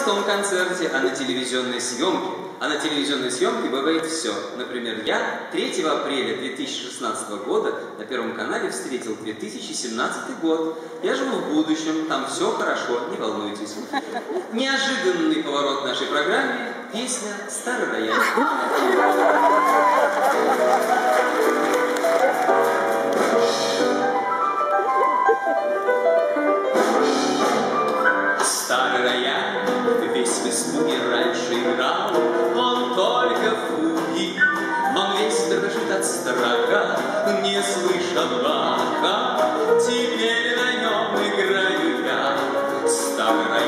в том концерте, а на телевизионной съемке. А на телевизионной съемке бывает все. Например, я 3 апреля 2016 года на Первом канале встретил 2017 год. Я живу в будущем, там все хорошо, не волнуйтесь. Неожиданный поворот нашей программе – песня «Старый рояль». Весь в раньше играл, Он только фуги, он весь дрожит от страха, Не слыша баха, теперь на нем играю я. Старый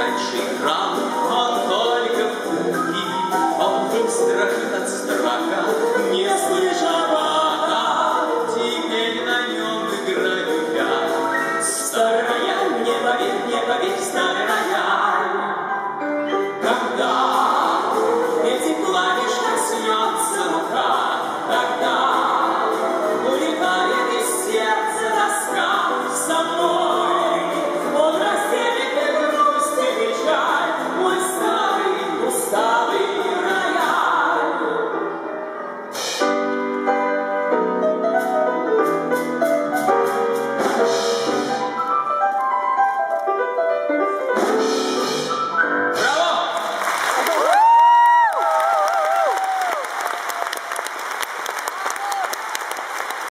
раньше играл, Он только в пуги, он страха, Не